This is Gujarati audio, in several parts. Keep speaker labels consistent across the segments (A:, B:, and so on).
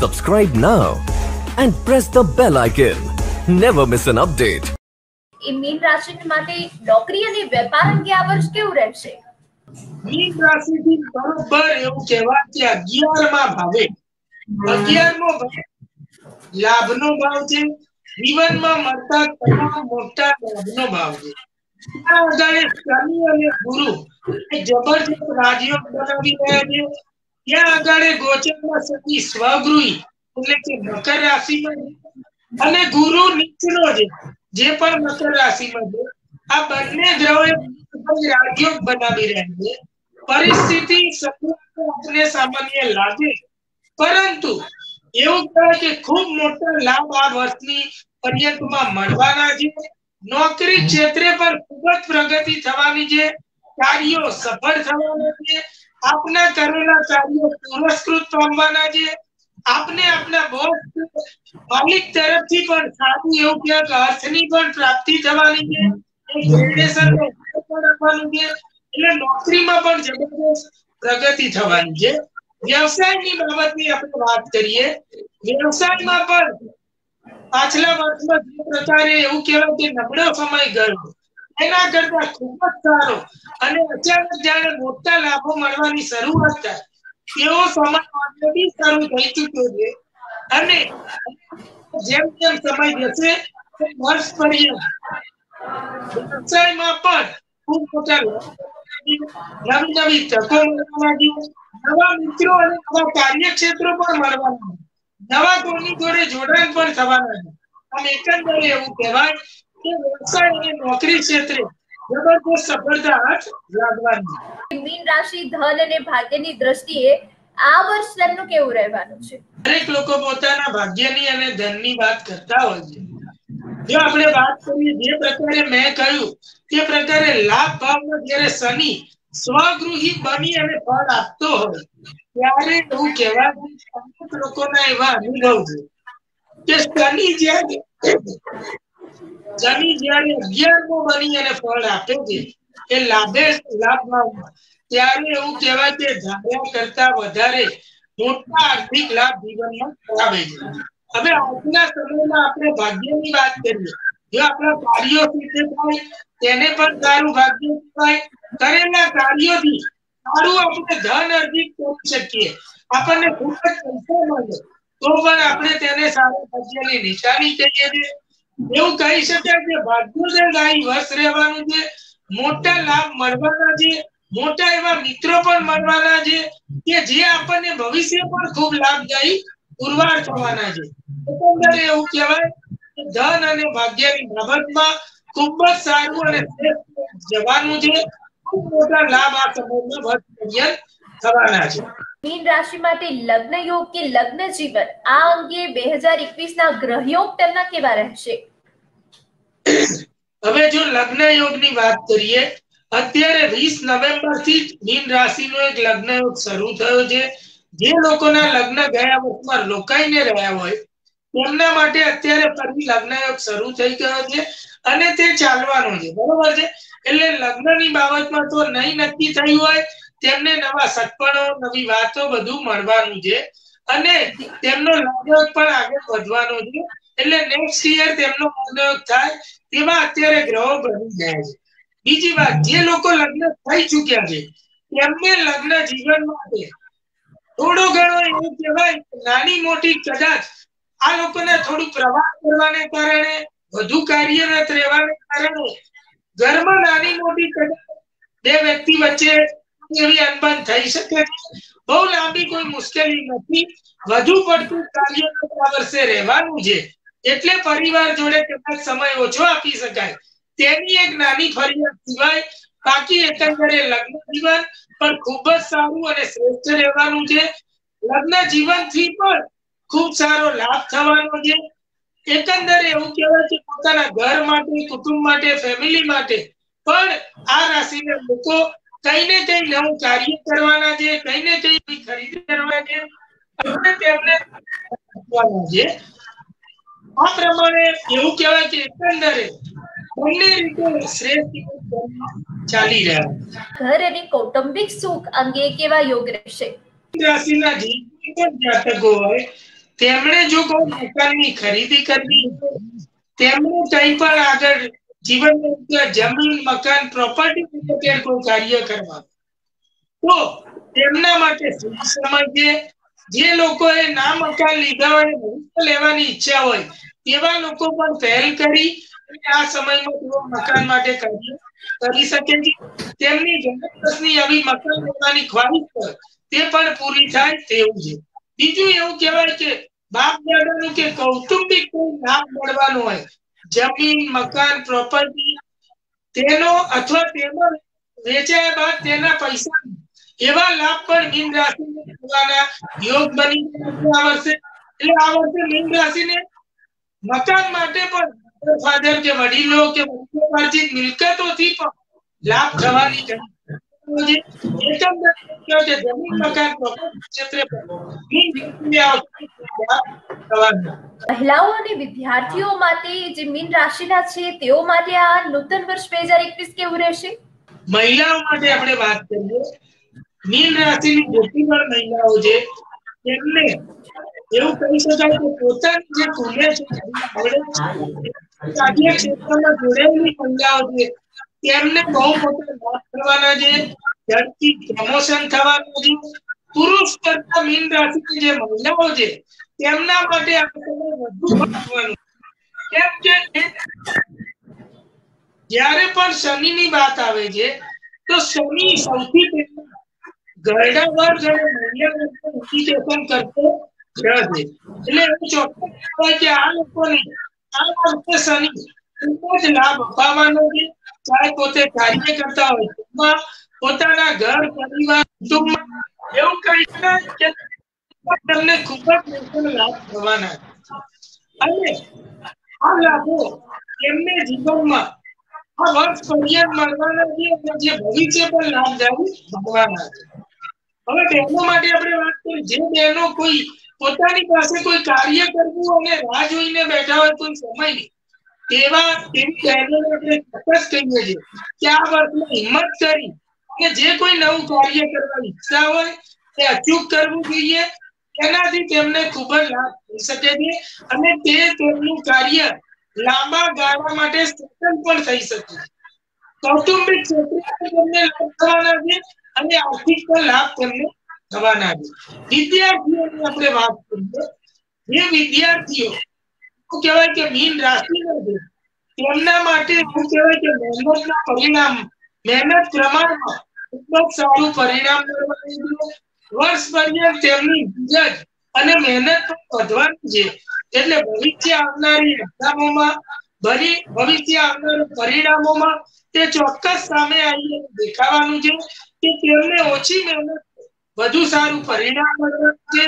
A: Subscribe now and press the bell icon. Never miss an update.
B: એ મીન રાશિ માટે નોકરી અને વેપાર અંગે આ વર્ષ કેવું રહેશે?
C: મીન રાશિથી બરોબર એવું કહેવાય કે અગિયારમાં ભાવે. અગિયારમો ભાવ. લાભનો ભાવ છે. જીવનમાં મળતા તમામ મોટા લાભનો ભાવ છે. આ આધારે શનિ અને ગુરુ એ જબરજસ્ત રાજયોગ બનાવી રહ્યા છે. ત્યાં આગળ ગોચરમાં શનિ સ્વગૃહી, એટલે કે મકર રાશિમાં અને ગુરુ નીચનો છે, જે પણ મકર રાશિમાં છે. આ બંને ગ્રહો રાજયોગ બનાવી રહ્યા છે. પરિસ્થિતિ આપણે સામાન્ય લાગે. પરંતુ એવું કહેવાય કે ખૂબ મોટા લાભ આ વર્ષની પર્યંતમાં મળવાના છે. નોકરી ક્ષેત્રે પણ ખૂબ જ પ્રગતિ થવાની છે. કાર્યો સફળ થવાના છે. આપના કરેલા કાર્યો પુરસ્કૃત પામવાના છે. આપને આપના બોસ માલિક તરફથી પણ સારું એવું ક્યાંક અર્થની પણ પ્રાપ્તિ થવાની છે. એટલે નોકરીમાં પણ જબરદસ્ત પ્રગતિ થવાની છે. વ્યવસાયની બાબતની આપણે વાત કરીએ. વ્યવસાયમાં પણ પાછલા વર્ષમાં જે પ્રકારે એવું કહેવાય કે નબળો સમય ગયો. એના કરતા ખૂબ જ સારો. અને અચાનક જાણે મોટા લાભો મળવાની શરૂઆત થાય, એવો સમય ઓલરેડી શરૂ થઈ ચૂક્યો છે. અને જેમ જેમ સમય જશે વર્ષ પર્યંત વ્યવસાયમાં પણ ખૂબ મોટા નવી નવી તકો મળવા લાગી નવા મિત્રો અને નવા કાર્યક્ષેત્રો પણ મળવાના નવા કોની જોડે જોડાણ પણ થવાના છે. આમ એકંદરે એવું કહેવાય કે વ્યવસાય નોકરી ક્ષેત્રે જબરદસ્ત સફળતા હાથ
B: મીન રાશિ ધન અને ભાગ્યની દ્રષ્ટિએ આ વર્ષ તેમનું કેવું રહેવાનું છે?
C: દરેક લોકો પોતાના ભાગ્યની અને ધનની વાત કરતા હોય છે. જો આપણે વાત કરીએ જે પ્રકારે મેં કહ્યું, તે પ્રકારે લાભ ભાવમાં જ્યારે શનિ સ્વગૃહી બની અને ફળ આપતો હોય, ત્યારે એવું કહેવા અમુક લોકોના એવા અનુભવ છે કે શનિ જ્યારે શનિ જ્યારે અગિયારમો બની અને ફળ આપે છે, એ લાભે લાભમાં ત્યારે એવું કહેવાય કે ધાર્યા કરતા વધારે મોટા આર્થિક લાભ જીવનમાં કરાવે છે. હવે આજના સમયમાં આપણે ભાગ્યની વાત કરીએ, જો આપણા કાર્યો સિદ્ધ થાય, તેને પણ સારું ભાગ્ય કહેવાય. કરેલા કાર્યોથી સારું આપણે ધન અર્જિત કરી શકીએ. આપણને ખૂબ જ પૈસા મળે, તો પણ આપણે તેને સારા ભાગ્યની નિશાની કહીએ છીએ. એવું કહી શકાય કે ભાગ્યોદય ગાય વર્ષ રહેવાનું છે, મોટા લાભ મળવાના છે, મોટા એવા મિત્રો પણ મળવાના છે, કે જે આપણને ભવિષ્ય પણ ખૂબ લાભદાયી પુરવાર થવાના છે. એકંદરે એવું કહેવાય કે ધન અને ભાગ્યની બાબતમાં ખૂબ જ સારું અને જવાનું છે. ખૂબ મોટા લાભ આ સમયમાં વર્ષ થવાના છે.
B: મીન રાશિ માટે લગ્ન યોગ કે લગ્ન જીવન, આ અંગે બે હજાર એકવીસ ના ગ્રહ યોગ તેમના કેવા રહેશે?
C: હવે જો લગ્ન યોગની વાત કરીએ, અત્યારે વીસ નવેમ્બરથી મીન રાશિનો એક લગ્ન યોગ શરૂ થયો છે. જે લોકોના લગ્ન ગયા વર્ષમાં રોકાઈને રહ્યા હોય, તેમના માટે અત્યારે ફરી લગ્ન યોગ શરૂ થઈ ગયો છે અને તે ચાલવાનો છે. બરોબર છે? એટલે લગ્નની બાબતમાં તો નહીં નક્કી થયું હોય તેમને નવા સત્પણો નવી વાતો બધું મળવાનું છે. અને તેમનો લગ્ન પણ આગળ વધવાનો છે. એટલે નેક્સ્ટ યર તેમનો લગ્ન થાય તેવા અત્યારે ગ્રહો બની ગયા છે. બીજી વાત, જે લોકો લગ્ન થઈ ચૂક્યા છે તેમને લગ્ન જીવન માટે થોડો ઘણો એવું કહેવાય નાની મોટી કદાચ આ લોકોને થોડું પ્રવાસ કરવાને કારણે, વધુ કાર્યરત રહેવાને કારણે ઘરમાં નાની મોટી કદાચ બે વ્યક્તિ વચ્ચે એવી અનબન થઈ શકે છે. બહુ લાંબી કોઈ મુશ્કેલી નથી. વધુ પડતું કાર્યરત આ વર્ષે રહેવાનું છે. એટલે પરિવાર જોડે કદાચ સમય ઓછો આપી શકાય. તેની એક નાની ફરિયાદ સિવાય બાકી એકંદરે લગ્ન જીવન પણ ખૂબ જ સારું અને શ્રેષ્ઠ રહેવાનું છે. લગ્ન જીવનથી પણ ખૂબ સારો લાભ થવાનો છે. એકંદરે એવું કહેવાય કે પોતાના ઘર માટે, કુટુંબ માટે ફેમિલી માટે પણ આ રાશિના લોકો કઈ ને કઈ નવું કાર્ય કરવાના છે કઈ ને કઈ ખરીદી કરવાના છે. અને તેમને છે. આ પ્રમાણે એવું કહેવાય કે એકંદરે બંને રીતે શ્રેષ્ઠ ચાલી રહ્યા
B: ઘર અને કૌટુંબિક સુખ અંગે કેવા યોગ રહેશે?
C: રાશિના જાતકો હોય તેમણે જો કોઈ મકાનની ખરીદી કરવી તેમણે કઈ પણ આગળ જીવન જમીન, મકાન પ્રોપર્ટી રિલેટેડ કોઈ કાર્ય કરવા. તો તેમના માટે સમય છે. જે લોકોએ ના મકાન લીધા હોય ભવિષ્ય લેવાની ઈચ્છા હોય, તેવા લોકો પણ પહેલ કરી આ સમયમાં તેઓ મકાન માટે કાર્ય કરી શકે છે. તેમની જન્મદિવસની આવી મકાન લેવાની ખ્વાહિશ હોય, તે પણ પૂરી થાય તેવું છે. બીજું એવું કહેવાય કે બાપ દાદાનું કે કૌટુંબિક કોઈ લાભ મળવાનું હોય જમીન, મકાન પ્રોપર્ટી તેનો અથવા તેનો વેચાયા બાદ તેના પૈસા એવા લાભ પણ મીન રાશિને થવાના યોગ બની આ વર્ષે. એટલે આ વર્ષે મીન રાશિને મકાન માટે પણ ફાધર કે વડીલો કે મિલકતોથી પણ લાભ થવાની છે
B: મહિલાઓ અને વિદ્યાર્થીઓ માટે જે મીન રાશિના છે તેઓ માટે આ નૂતન વર્ષ બે હજાર એકવીસ કેવું રહેશે?
C: મહિલાઓ માટે આપણે વાત કરીએ. મીન રાશિની પણ મહિલાઓ છે તેમને એવું કહી શકાય કે પોતાની જે કુલે છે આવડે ક્ષેત્રમાં જોડાયેલી મહિલાઓ છે તેમને બહુ મોટા લાભ થવાના છે. ઝડપી પ્રમોશન થવાનું છે. પુરુષ કરતા મીન રાશિની જે મહિલાઓ છે, તેમના માટે વધુ કેમ કે જ્યારે પણ શનિની વાત આવે છે, તો શનિ સૌથી પહેલા ગરડા વર્ગ અને મહિલા વર્ગને કરતો છે. એટલે એવું ચોક્કસ કે આ લોકોને આ વર્ષે શનિ ખૂબ જ લાભ અપાવવાનો છે. ચાહે પોતે કાર્ય કરતા હોય પોતાના ઘર, પરિવાર, કુટુંબમાં એવું કહી શકાય કે તમને ખૂબ જ મોટો લાભ થવાના અને આ લાભો એમને જીવનમાં આ વર્ષ પર્યાન મળવાના છે અને જે ભવિષ્ય પણ લાભદાયી બનવાના છે. હવે બહેનો માટે આપણે વાત કરી જે બહેનો કોઈ પોતાની પાસે કોઈ કાર્ય કરવું અને રાહ જોઈને બેઠા હોય કોઈ સમયની તેવા તેવી બહેનોને આપણે ચોક્કસ કહીએ છીએ કે આ વર્ષમાં હિંમત કરી અને જે કોઈ નવું કાર્ય કરવા ઈચ્છતા હોય તે અચૂક કરવું જોઈએ તેનાથી તેમને ખૂબ જ લાભ થઈ શકે છે અને તે તેમનું કાર્ય લાંબા ગાળા માટે સફળ પણ થઈ શકે કૌટુંબિક ક્ષેત્રે તેમને લાભ થવાના છે અને આર્થિક પણ લાભ તેમને થવાના છે. વિદ્યાર્થીઓની આપણે વાત કરીએ, જે વિદ્યાર્થીઓ શું કહેવાય કે બિન રાશિ નથી. તેમના માટે શું કહેવાય કે મહેનતના પરિણામ મહેનત પ્રમાણમાં ખૂબ જ સારું પરિણામ વર્ષ દરમિયાન તેમની ધીરજ અને મહેનત પણ વધવાની છે. એટલે ભવિષ્ય આવનારી એક્ઝામોમાં, ભરી, ભવિષ્ય આવનારા પરિણામોમાં તે ચોક્કસ સામે આવીને દેખાવાનું છે કે તેમને ઓછી મહેનત, વધુ સારું પરિણામ મળવાનું છે.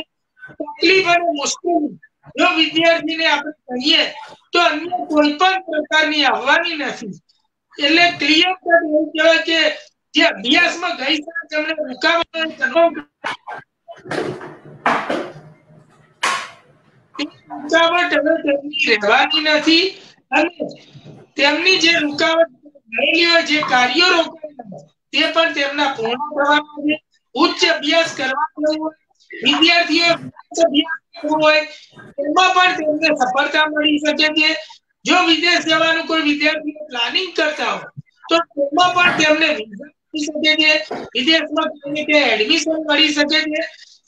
C: તકલીફ અને મુશ્કેલી જો વિદ્યાર્થીને આપણે કહીએ તો અન્ય કોઈ પણ પ્રકારની આવવાની નથી. એટલે ક્લિયર કટ એવું કહેવાય કે જે અભ્યાસમાં ગઈ સાલ તેમણે રૂકાવટ જન્મ રૂકાવટ હવે તેમની રહેવાની નથી અને તેમની જે રૂકાવટ રહેલી હોય, જે કાર્યો રોકાયેલા તે પણ તેમના પૂર્ણ થવાના છે ઉચ્ચ અભ્યાસ કરવાનો હોય, એમાં પણ તેમને સફળતા મળી શકે છે. જો વિદેશ જવાનું કોઈ વિદ્યાર્થીઓ પ્લાનિંગ કરતા હોય, તો તેમાં પણ તેમને વિઝા મળી શકે છે. વિદેશમાં તેમને ત્યાં એડમિશન મળી શકે છે.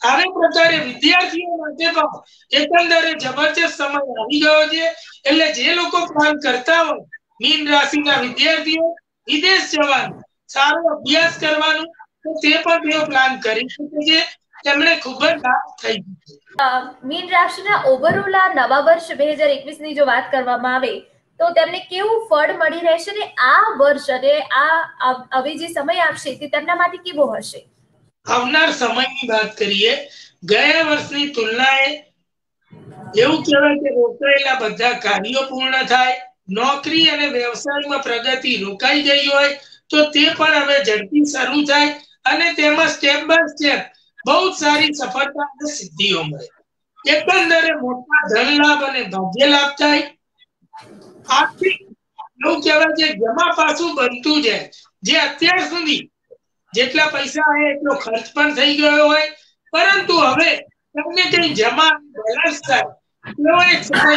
C: આવી પ્રકારે વિદ્યાર્થીઓ માટે પણ એકંદરે જબરજસ્ત સમય આવી ગયો છે. એટલે જે લોકો પ્લાન કરતા હોય, મીન રાશિના વિદ્યાર્થીઓ, વિદેશ જવાનું, સારો અભ્યાસ કરવાનું, તો તે પણ તેઓ પ્લાન કરી શકે છે. તેમને ખૂબ જ લાભ થઈ.
B: મીન રાશિના ઓવરઓલ આ નવા વર્ષ બે હજાર એકવીસની જો વાત કરવામાં આવે તો તેમને કેવું ફળ મળી રહેશે ને આ વર્ષ અને આ હવે જે સમય આપશે તે તેમના માટે કેવો હશે?
C: આવનાર સમયની વાત કરીએ ગયા વર્ષની તુલનાએ એવું કહેવાય કે રોકાયેલા બધા કાર્યો પૂર્ણ થાય નોકરી અને વ્યવસાયમાં પ્રગતિ રોકાઈ ગઈ હોય તો તે પણ હવે ઝડપી શરૂ થાય અને તેમાં સ્ટેપ બાય સ્ટેપ બહુ સારી સફળતા અને સિદ્ધિઓ મળે એકંદરે મોટા ધન લાભ અને ભાગ્ય લાભ થાય. આર્થિક, એવું કહેવાય છે જમા પાછું બનતું જાય જે અત્યાર સુધી જેટલા પૈસા આવે એટલો ખર્ચ પણ થઈ ગયો હોય. પરંતુ હવે તમને કઈ જમા બેલેન્સ થાય એવો એક સમય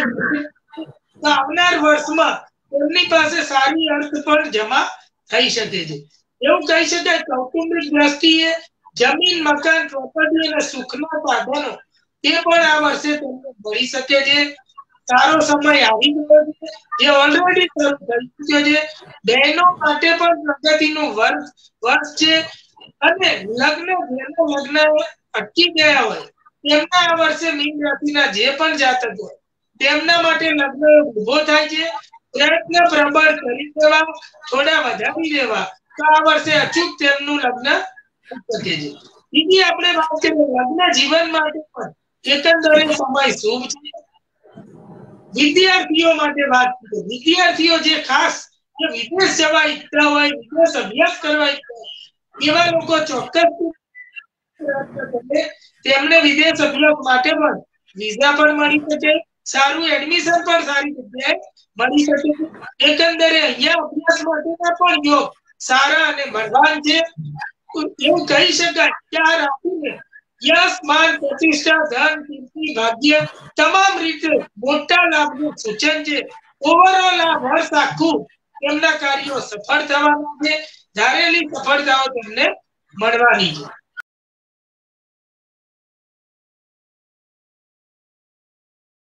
C: તો આવનાર વર્ષમાં તેમની પાસે સારી અર્થ પણ જમા થઈ શકે છે. એવું કહી શકાય કૌટુંબિક દ્રષ્ટિએ જમીન, મકાન, પ્રોપર્ટી અને સુખના સાધનો, તે પણ આ વર્ષે તમને મળી શકે છે. સારો સમય આવી ગયો છે. જે ઓલરેડી શરૂ થઈ ચુક્યો છે. બહેનો માટે પણ પ્રગતિનું વર્ષ વર્ષ છે. અને લગ્ન, જેનો લગ્ન અટકી ગયા હોય, તેમના આ વર્ષે મીન રાશિના જે પણ જાતક હોય, તેમના માટે લગ્ન ઊભો થાય છે. પ્રયત્ન પ્રબળ કરી દેવા, થોડા વધારી દેવા, તો આ વર્ષે અચૂક તેમનું લગ્ન બીજી આપણે વાત કરીએ લગ્ન જીવન માટે પણ. એકંદરે સમય શુભ છે. વિદ્યાર્થીઓ માટે વાત કરીએ. વિદ્યાર્થીઓ જે ખાસ જે વિદેશ જવા ઈચ્છતા હોય, વિદેશ અભ્યાસ કરવા ઈચ્છતા એવા લોકો ચોક્કસ તેમને વિદેશ અભ્યાસ માટે પણ વિઝા પણ મળી શકે, સારું એડમિશન પણ સારી જગ્યાએ મળી શકે. એકંદરે અહીંયા અભ્યાસ માટેના પણ યોગ સારા અને બળવાન છે. એવું કહી શકાય. કે આ યશ, માન, પ્રતિષ્ઠા, ધન, કીર્તિ, ભાગ્ય તમામ રીતે મોટા લાભનું સૂચન છે. ઓવરઓલ આ વર્ષ આખું તેમના કાર્યો સફળ થવાના છે. ધારેલી સફળતાઓ તેમને મળવાની છે.